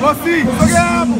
Rossi, programa!